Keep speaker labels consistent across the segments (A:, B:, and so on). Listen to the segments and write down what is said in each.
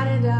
A: da da da.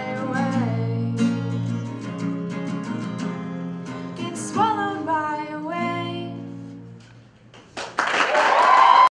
A: swallow